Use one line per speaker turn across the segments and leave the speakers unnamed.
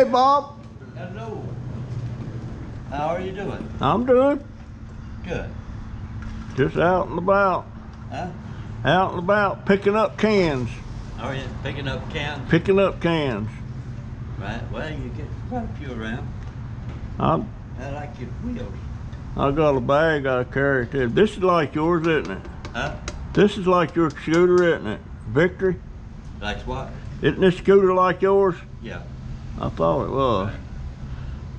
Hey, Bob.
Hello. How are you doing?
I'm doing
Good.
Just out and about,
Huh?
out and about, picking up cans,
How are you picking up cans?
picking up cans.
Right. Well, you get quite a few around.
I
I like your wheels.
I got a bag I carry too. This is like yours, isn't it?
Huh?
This is like your scooter, isn't it? Victory.
Like what?
Isn't this scooter like yours?
Yeah.
I thought it was.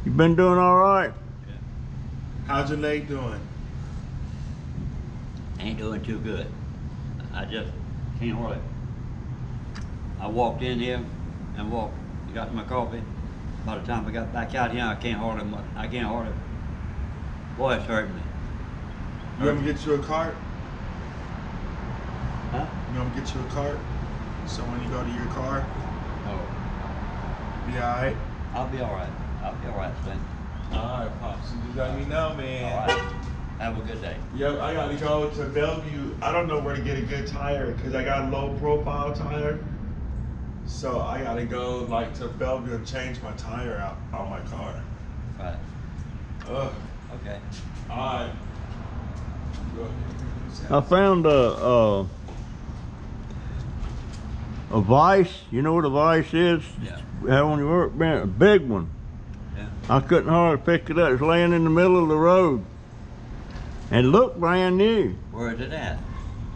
You been doing all right? Yeah.
How's your leg doing?
Ain't doing too good. I just can't hardly. I walked in here and walked, got my coffee. By the time I got back out here, I can't hardly, mu- I can't hardly. Boy, it's hurting me.
You want me to get you a cart?
Huh?
You want me to get you a cart? So when you go to your car,
Oh,
be alright?
I'll be all right. I'll be all right, Slim.
Alright, Pops. You just let me know,
All
man.
right. Have a good day.
Yep, I gotta go to Belleview. I don't know where to get a good tire because I got a low profile tire. So I gotta go like to Belleview and change my tire out on my car.
Right.
Ugh.
Okay.
Alright.
I found a a, a vice. You know what a vice is?
Yeah.
Have on your work bench, a big one.
Yeah.
I couldn't hardly pick it up. It's laying in the middle of the road. And it looked brand new.
Where is it at?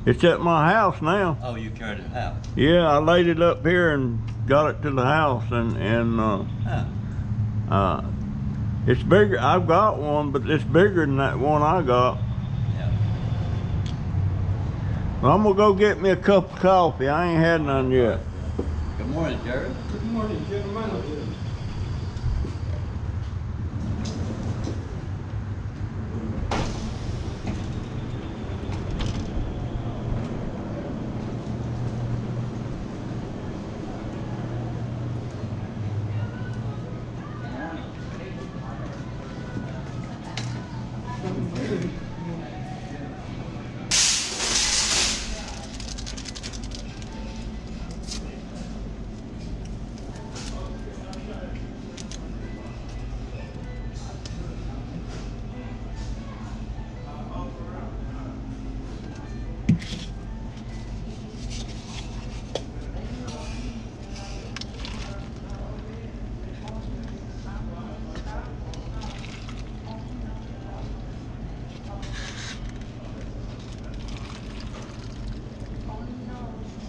It's at my house now.
Oh, you carried it out.
Yeah, I laid it up here and got it to the house and, and, uh,
Huh.
uh, it's bigger. I've got one, but it's bigger than that one I got.
Yeah.
Well, I'm gonna go get me a cup of coffee. I ain't had none yet.
Good morning, Jerry.
Good morning, gentlemen.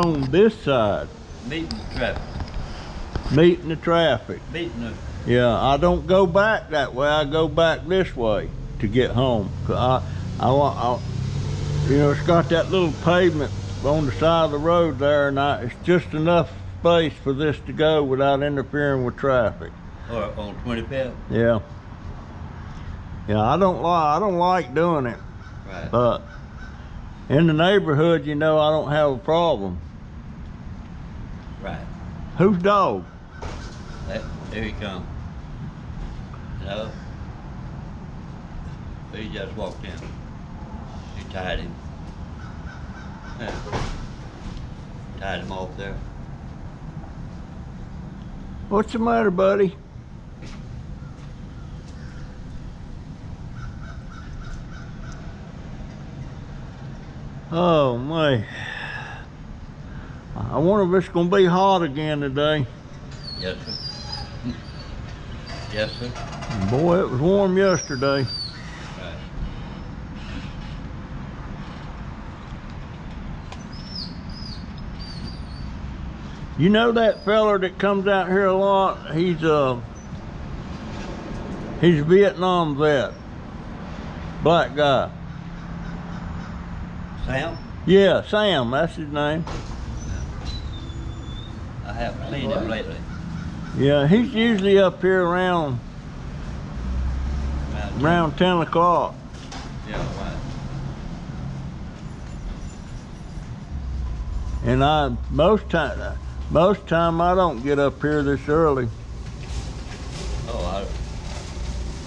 On this side,
Meeting traffic.
meeting the traffic.
Meeting the,
Yeah, I don't go back that way. I go back this way to get home. 'Cause I, I want, I, you know, it's got that little pavement on the side of the road there, and I, it's just enough space for this to go without interfering with traffic.
or on twenty-fifth.
Yeah. Yeah, I don't like, I don't like doing it,
Right.
but in the neighborhood, you know, I don't have a problem.
Right.
Whose dog?
That, there he come. No. He just walked in. She tied him. Yeah. Tied him off there.
What's the matter, buddy? Oh my. I wonder if it's gonna be hot again today.
Yes, sir. Yes, sir.
Boy, it was warm yesterday.
Right.
You know that feller that comes out here a lot? He's uh he's a Vietnam vet. Black guy.
Sam?
Yeah, Sam, that's his name.
I haven't seen him lately.
Yeah, he's usually up here around
Around
around ten o'clock.
Yeah, right.
And I, most time, most time I don't get up here this early.
Oh,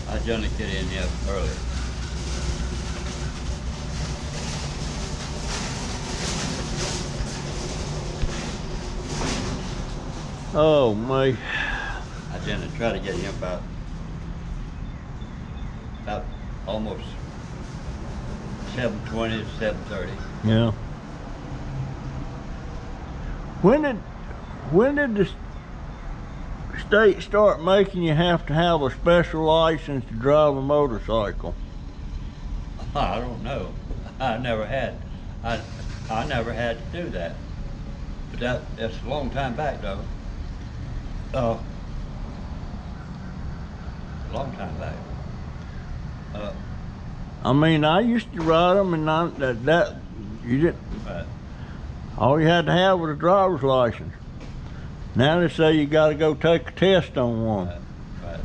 I, I generally get in here earlier.
Oh, my,
I generally try to get him about, about almost 720, 730.
yeah. When did, when did the state start making you have to have a special license to drive a motorcycle?
I don't know. I never had, I, I never had to do that. But that, that's a long time back though. Uh, a long time back. Uh,
I mean, I used to ride them and I, that, that, you didn't,
but
all you had to have was a driver's license. Now they say you gotta go take a test on one.
Right, right.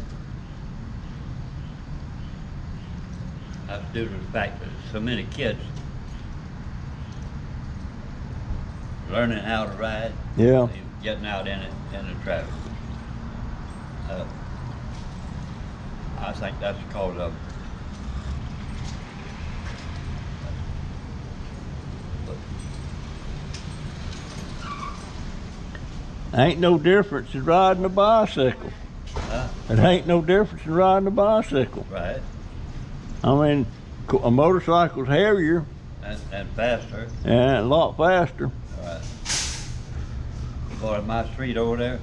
That's due to the fact that so many kids learning how to ride,
Yeah.
getting out in it, in the traffic. Uh, I think that's because of.
Ain't no difference in riding a bicycle.
uh,
It ain't no difference in riding a bicycle.
right,
I mean, a motorcycle's heavier
and, and faster,
and a lot faster.
Right. Boy, my street over there,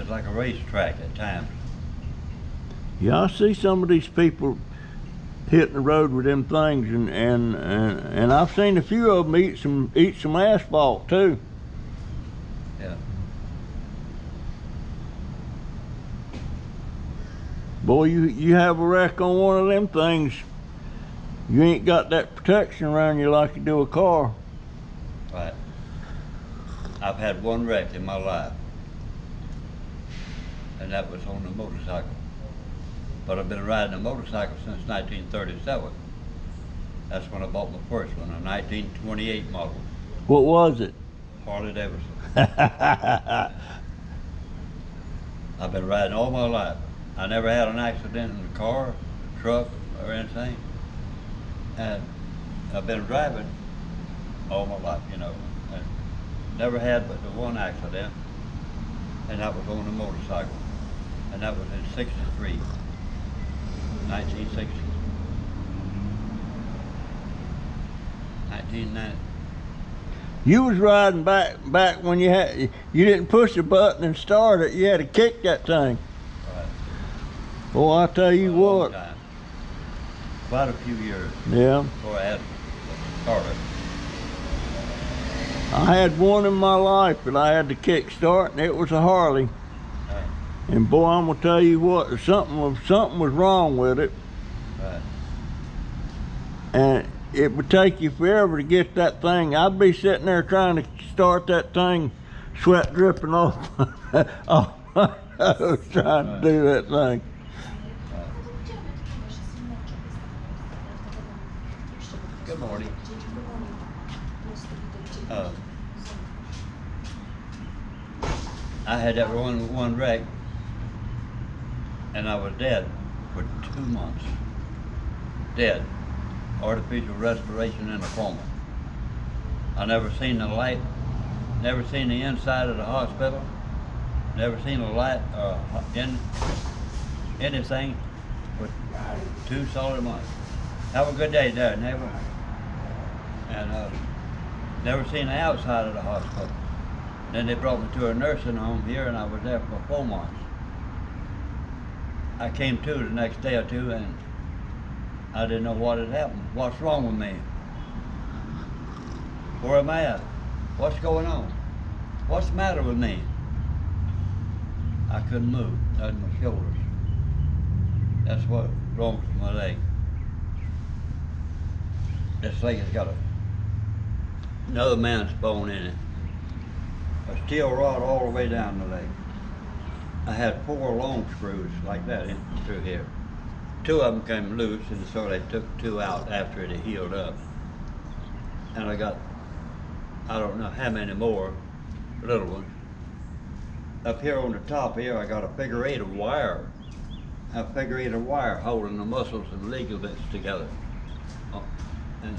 it's like a racetrack at times.
Yeah, I see some of these people hitting the road with them things, and and and, and I've seen a few of them eat some eat some asphalt too.
Yeah.
Boy, you you have a wreck on one of them things, you ain't got that protection around you like you do a car.
Right. I've had one wreck in my life, and that was on a motorcycle. But I've been riding a motorcycle since 1937. That's when I bought my first one, a 1928 model
What was it?
Harley Davidson. I've been riding all my life. I never had an accident in a car, truck, or anything. And I've been driving all my life, you know. And never had but the one accident, and that was on a motorcycle. And that was in 63, 1960. 1990.
You was riding back back when you had you didn't push the button and start it. You had to kick that thing.
Right.
Boy, I tell you what.
time. Quite a few years
Yeah,
before I had started.
I had one in my life that I had to kick start, and it was a Harley.
Right,
And boy, I'm gonna tell you what, something was something was wrong with it,
right,
and it would take you forever to get that thing. I'd be sitting there trying to start that thing, sweat dripping off, off my nose trying to do that thing.
Good morning. Uh, I had that one one wreck, and I was dead for two months. Dead, artificial respiration in a coma. I never seen the light, never seen the inside of the hospital, never seen a light uh, in anything for two solid months. Have a good day there, neighbor. And uh, never seen the outside of the hospital. Then they brought me to a nursing home here, and I was there for four months. I came to the next day or two, and I didn't know what had happened. What's wrong with me? Where am I at? What's going on? What's the matter with me? I couldn't move, not my shoulders. That's what wrong with my leg. This leg has got a, another man's bone in it. A steel rod all the way down the leg. I had four long screws like that in through here. two of them came loose, and so they took two out after it healed up. And I got, I don't know how many more little ones. Up here on the top here, I got a figure eight of wire, a figure eight of wire holding the muscles and ligaments together. Oh, and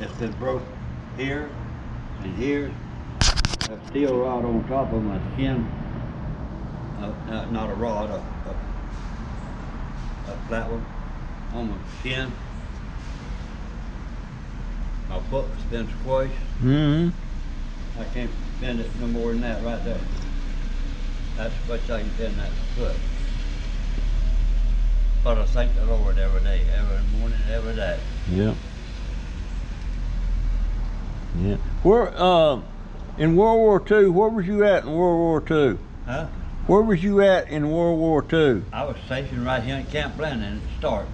it's been broke here and here. A steel rod on top of my chin. Uh, uh, not a rod, a, a, a flat one on my chin. My foot's been squished.
Mm-hmm.
I can't bend it no more than that right there. That's what I can bend that foot. But I thank the Lord every day, every morning, every day.
Yeah. Yeah. Where, uh, in World War II, where was you at in World War II?
Huh?
Where was you at in World War II?
I was stationed right here in Camp Blanding at the start.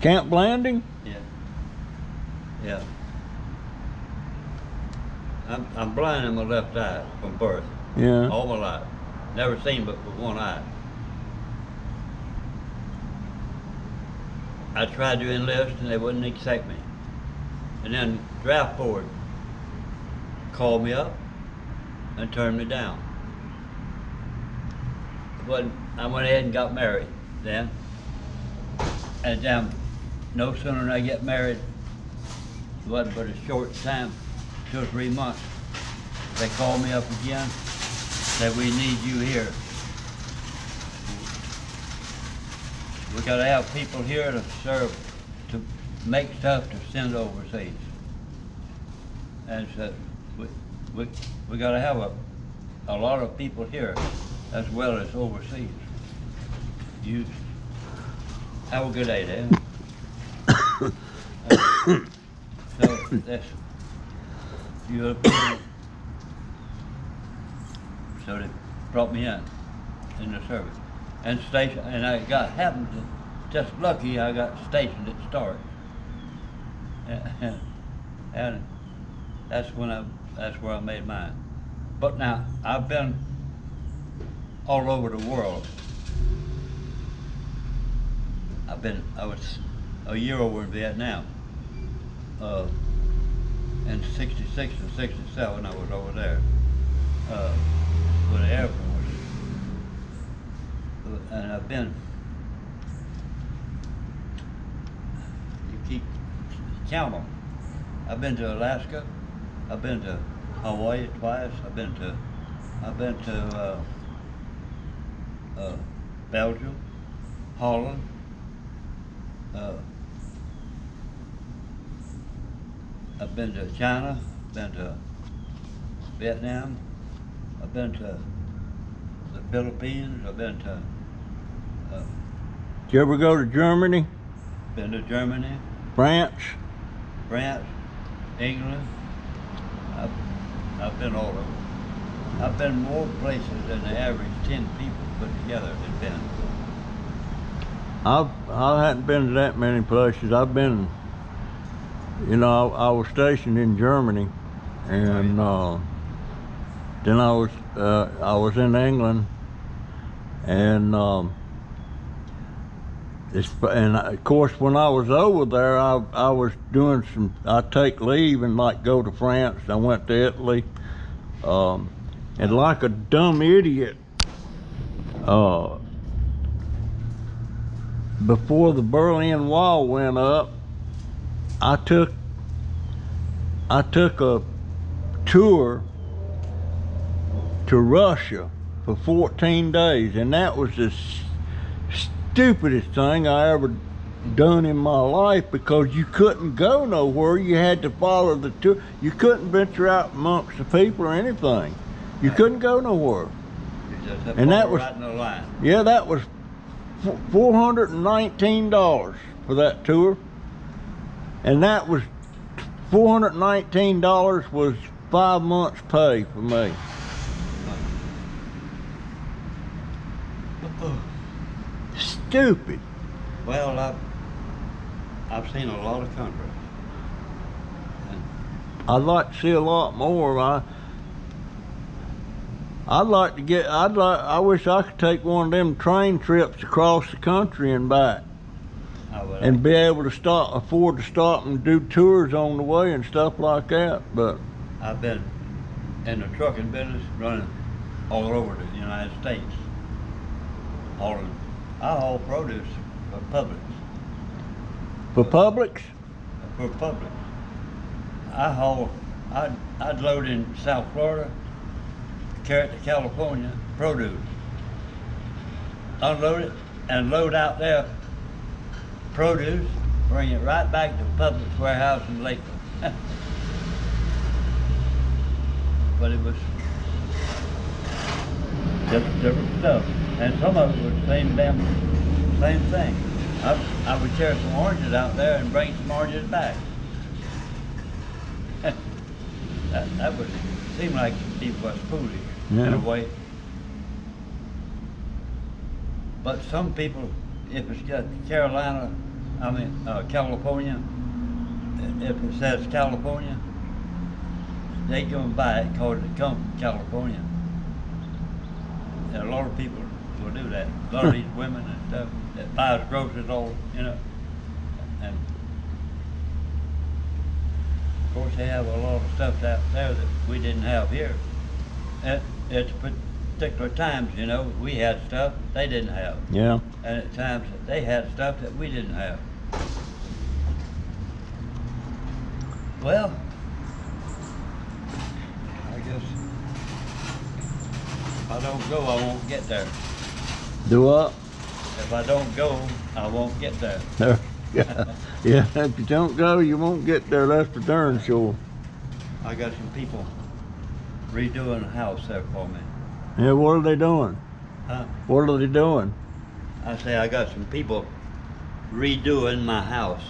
Camp Blanding?
Yeah. Yeah. I'm, I'm blind in my left eye from birth,
Yeah.
all my life. Never seen but with one eye. I tried to enlist and they wouldn't accept me. And then draft board called me up and turned me down. But I went ahead and got married then. And then no sooner than I get married, it wasn't but a short time, two or three months, they called me up again, said we need you here. We gotta have people here to serve, to make stuff to send overseas. And said, we, we, gotta have a, a lot of people here as well as overseas. You, have a good day, Dan. So, that's, you, so they brought me in, in the service. And station, and I got, happened to, just lucky I got stationed at Starke. And, and that's when I, that's where I made mine. But now, I've been all over the world. I've been, I was a year over in Vietnam. Uh, in sixty-six and sixty-seven, I was over there, uh, with the Air Force. Uh, And I've been, you keep, count them. I've been to Alaska, I've been to Hawaii twice, I've been to, I've been to, uh, uh, Belgium, Holland, uh, I've been to China, been to Vietnam, I've been to the Philippines, I've been to, uh,
Did you ever go to Germany,
been to Germany,
France?
France, England. I've, been all over. I've been more places than the average ten people put together have been.
I've I hadn't been to that many places. I've been, you know, I, I was stationed in Germany, and uh, then I was uh, I was in England, and um, it's and of course when I was over there, I I was doing some. I take leave and like go to France. I went to Italy, um, and like a dumb idiot. Uh, before the Berlin Wall went up, I took I took a tour to Russia for 14 days, and that was the stupidest thing I ever done in my life because you couldn't go nowhere. You had to follow the tour. You couldn't venture out amongst the people or anything. You couldn't go nowhere.
You just have
And that was-
right in the line.
Yeah, that was four hundred and nineteen dollars for that tour, and that was four hundred nineteen dollars was five months' pay for me. Stupid.
Well, I've, I've seen a lot of countries. And
I'd like to see a lot more. I I'd like to get, I'd like, I wish I could take one of them train trips across the country and back.
Would,
And be able to stop, afford to stop and do tours on the way and stuff like that, but,
I've been in the trucking business, running all over the United States. Hauling, I haul produce for Publix,
for Publix,
for Publix. I haul, I'd, I'd load in South Florida, carry it to California, produce. Unload it and load out there produce, bring it right back to Publix warehouse in Lakeland. But it was just different stuff. And some of it was the same damn, same thing. I, I would tear some oranges out there and bring some oranges back. that, that would seem like people was foolish in a way. But some people, if it's got Carolina, I mean, uh, California, if it says California, they go and buy it because it comes from California. And a lot of people will do that. A lot of these women and stuff that buys groceries all, you know, and of course they have a lot of stuff out there that we didn't have here. At, at particular times, you know, we had stuff they didn't have.
yeah.
And at times they had stuff that we didn't have. Well, I guess if I don't go, I won't get there.
Do what?
If I don't go, I won't get there.
Yeah, yeah, if you don't go, you won't get there, that's for darn sure.
I got some people redoing a house there for me.
Yeah, what are they doing?
Huh?
What are they doing?
I say I got some people redoing my house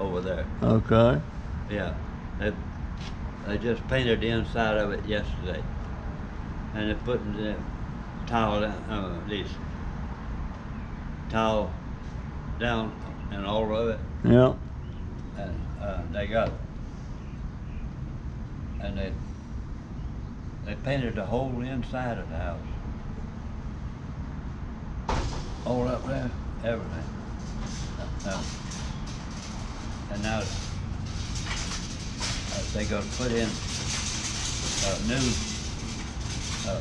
over there.
Okay,
Yeah, they, they just painted the inside of it yesterday. And they're putting the tile down, uh, these tile down and all of it.
yeah,
And, uh, they got, it. and they, they painted the whole inside of the house. All up there, everything. Uh, And now, uh, they gonna put in a new, uh,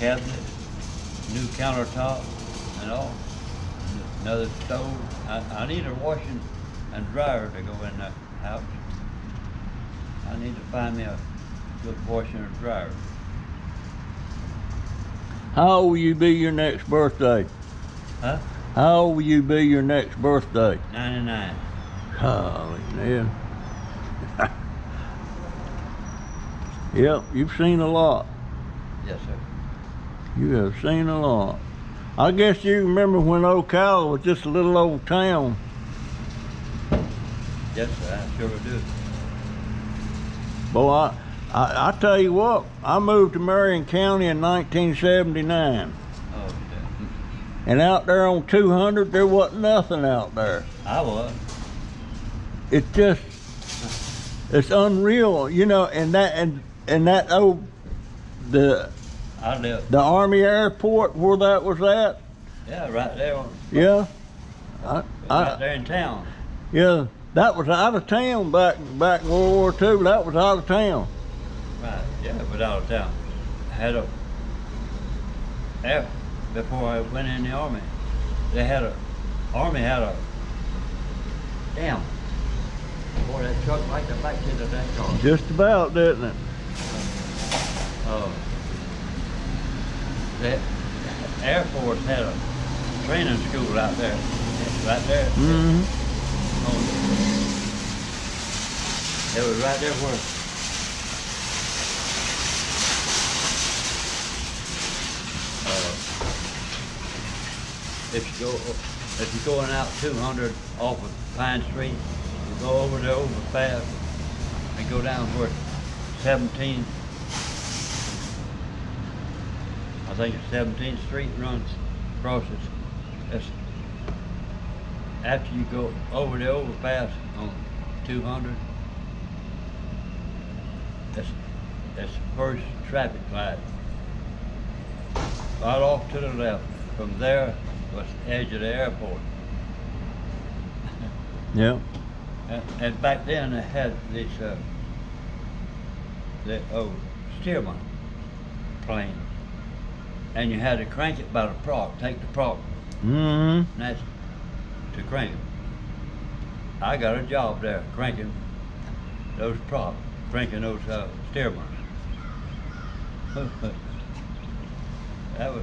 cabinet, new countertop and all. Another stove. I, I need a washing and dryer to go in that house. I need to find me a good washer and dryer.
how old will you be your next birthday?
Huh?
How old will you be your next birthday?
Ninety-nine.
Holy man. Yep, you've seen a lot.
Yes, sir.
You have seen a lot. I guess you remember when Ocala was just a little old town.
Yes, sir. I sure do.
Boy, I, I, I tell you what, I moved to Marion County in 1979.
Oh, shit.
And out there on 200, there wasn't nothing out there.
I was.
It's just, it's unreal, you know, and that, and, and that old, the,
I lived.
the Army Airport where that was at,
Yeah, right there. On,
yeah. I,
right
I,
there in town.
yeah, that was out of town back, back in World War II, that was out of town.
Right. Yeah, but out of town. I had a. Before I went in the army, they had a. Army had a. Damn. Boy, that truck like the back end of that car.
Just about, didn't it?
Uh, the Air Force had a training school out there, right there.
Mm-hmm.
Oh. It was right there where. Uh, if you go, if you're going out 200 off of Pine Street, you go over the overpass and go down where 17, I think it's 17th Street runs across it. It's after you go over the overpass on 200, that's, that's the first traffic light right off to the left. From there was the edge of the airport.
Yeah.
And, and back then they had this, uh, the old Stearman plane. And you had to crank it by the prop, take the prop,
Mm-hmm.
and that's to crank it. I got a job there cranking those props, cranking those uh, that was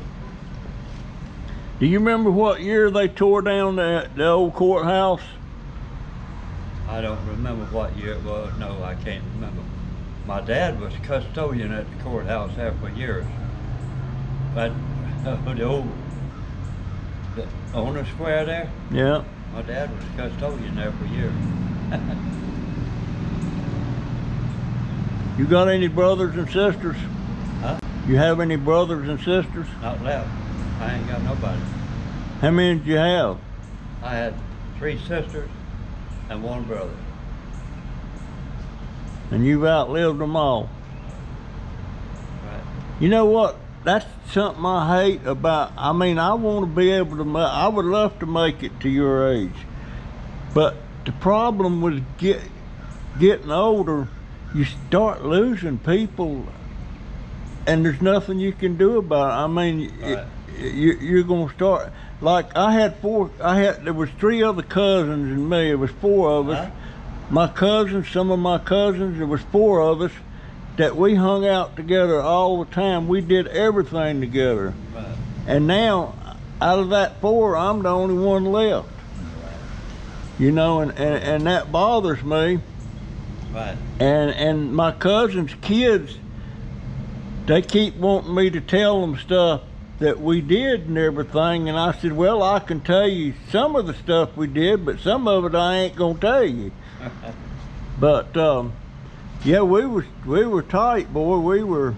Do you remember what year they tore down the, the old courthouse?
I don't remember what year it was. No, I can't remember. My dad was custodian at the courthouse there for years. But oh, the old, the owner square there,
Yeah.
my dad was custodian there for years.
You got any brothers and sisters?
huh?
You have any brothers and sisters?
Not left. I ain't got nobody.
How many did you have?
I had three sisters and one brother.
And you've outlived them all.
Right.
You know what? That's something I hate about. I mean, I want to be able to. I would love to make it to your age, but the problem with get getting older, you start losing people, and there's nothing you can do about it. I mean, it- you, you're gonna start. Like I had four. I had there was three other cousins and me. It was four of us.
Huh?
My cousins, some of my cousins. There was four of us that we hung out together all the time. We did everything together.
Right.
And now, out of that four, I'm the only one left. You know, and, and, and that bothers me.
Right.
And and my cousins' kids, they keep wanting me to tell them stuff that we did and everything. And I said, well, I can tell you some of the stuff we did, but some of it I ain't gonna tell you. But um, yeah, we was we were tight, boy. We were.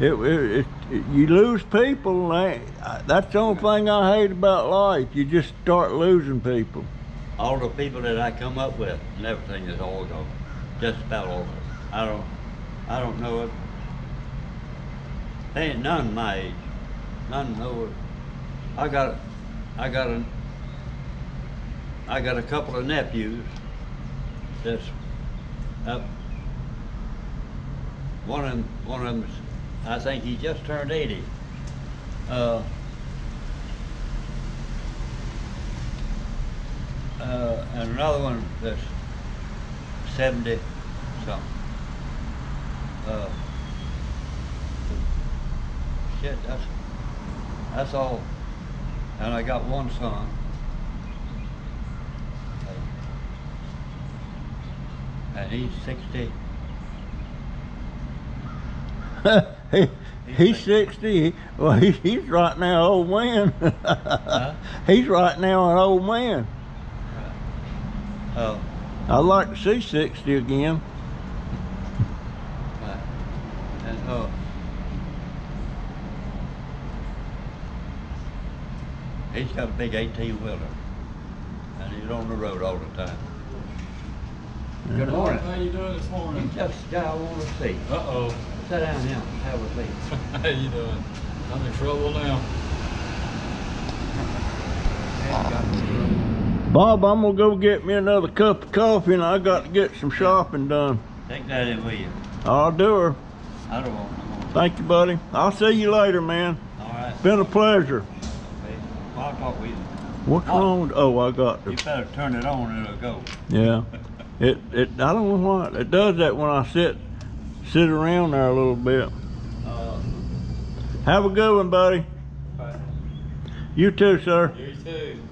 It, it, it, you lose people. and That's the only thing I hate about life. You just start losing people.
all the people that I come up with and everything is all gone. Just about all. I don't, I don't know it. They ain't none my age. None know it. I got, I got a, I got a couple of nephews that's One of them, one of them, I think he just turned eighty. Uh, uh, and another one that's seventy something. Uh, shit, that's that's all. And I got one son. And he's sixty.
he, he's 60. Well, he, he's right now an old man. He's right now an old man.
Uh,
I'd like to see 60 again.
uh, and uh, he's got a big eighteen wheeler, and he's on the road all the time. Good uh-huh. morning.
How you doing this morning?
He's just the guy I want to see.
Uh-oh.
Sit down here, have a seat.
How you doing? I'm in trouble now.
Bob, I'm gonna go get me another cup of coffee and I got to get some shopping done.
Take that in with you.
I'll do her.
I don't want no more.
Thank you, buddy. I'll see you later, man.
All right.
Been a pleasure.
Hey, Well, I'll talk with you.
What's
What?
wrong? Oh, I got
You better turn it on and it'll go.
Yeah. It it I don't know why it does that when I sit sit around there a little bit.
Uh,
Have a good one, buddy. You too, sir.
You too.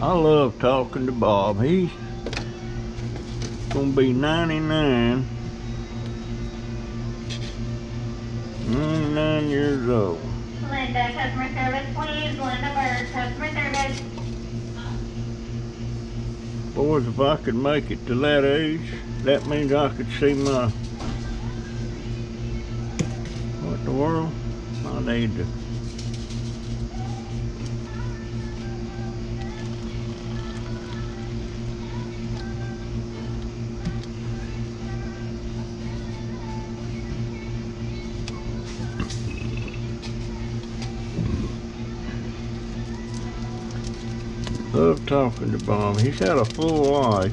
I love talking to Bob. He's gonna be 99. 99 years old.
Linda, customer service, please. Linda Bird, customer service.
boys, if I could make it to that age, that means I could see my, what the world? I need to. Talking to Bob. He's had a full life.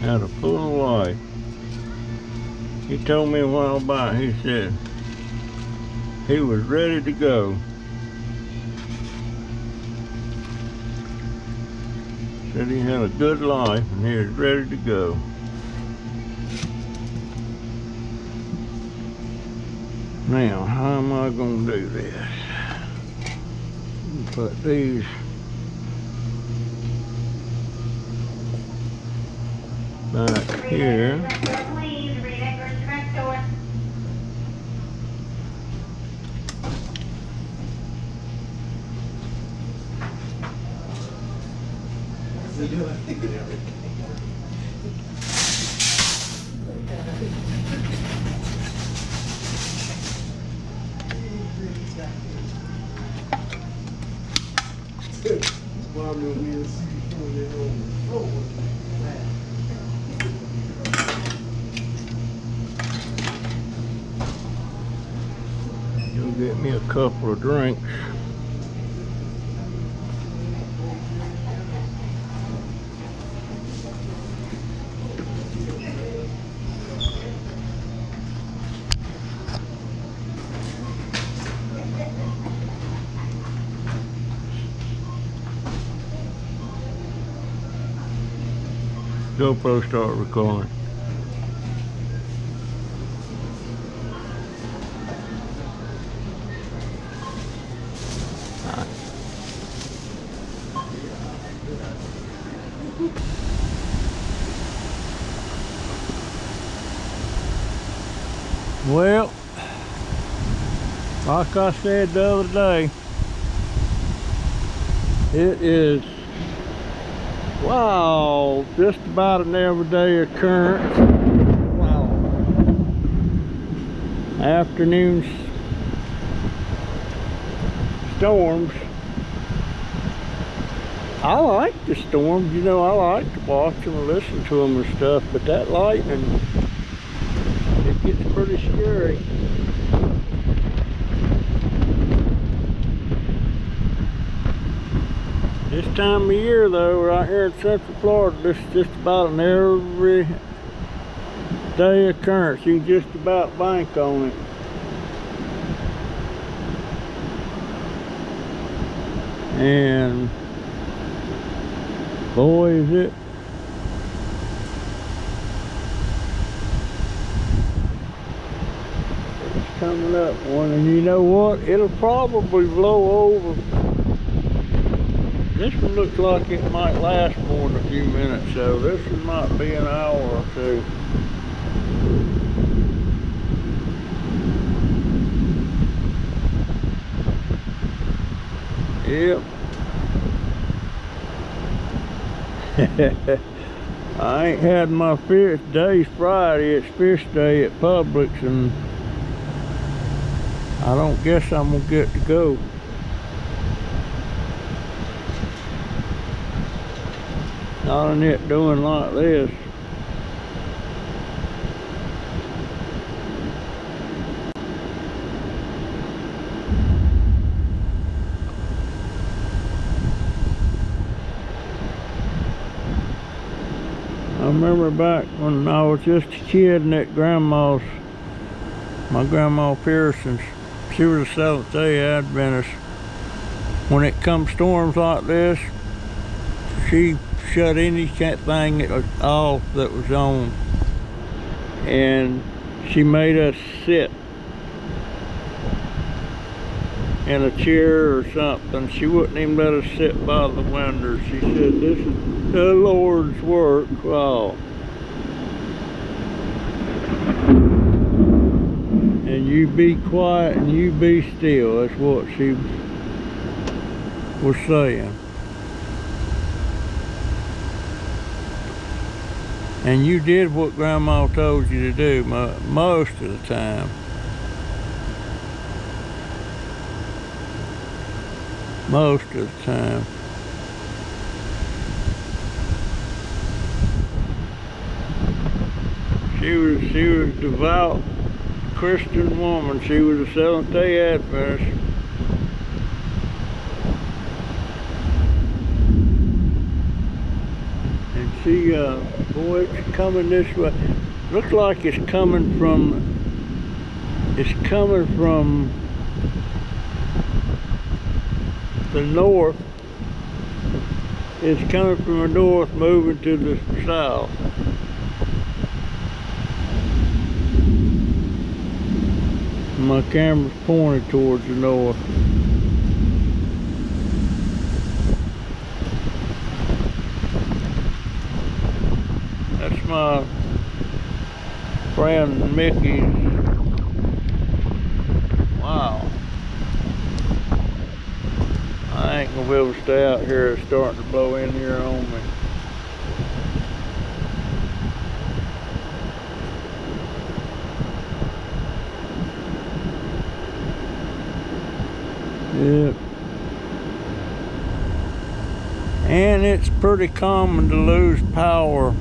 Had a full life. He told me a while back, he said he was ready to go. Said he had a good life and he was ready to go. Now, how am I gonna do this? Put these back here.
Door.
You'll get me a couple of drinks. GoPro start recording. Well, like I said the other day, it is, wow, just about an everyday occurrence. Wow. Afternoons, storms. I like the storms, you know, I like to watch them and listen to them and stuff, but that lightning, it gets pretty scary. This time of year though, right here in Central Florida, this is just about an every day occurrence. You can just about bank on it. And boy is it coming up one, and you know what? It'll probably blow over. This one looks like it might last more than a few minutes, so this one might be an hour or two. Yep. I ain't had my fish. Today's Friday. It's fish day at Publix, and I don't guess I'm gonna get to go. Not in it doing like this. I remember back when I was just a kid and at grandma's, my grandma Pearson's, she was a Seventh day Adventist. When it comes storms like this, she shut any cat thing that was off that was on. And she made us sit in a chair or something. She wouldn't even let us sit by the window. She said, this is the Lord's work. Wow. And You be quiet and you be still. That's what she was saying. And you did what Grandma told you to do most of the time. Most of the time. She was she was a devout Christian woman. She was a Seventh Day Adventist. She, uh, boy, it's coming this way. Looks like it's coming from. It's coming from the north. It's coming from the north, moving to the south. My camera's pointed towards the north. That's my friend Mickey's. Wow. I ain't gonna be able to stay out here. It's starting to blow in here on me. Yep. And it's pretty common to lose power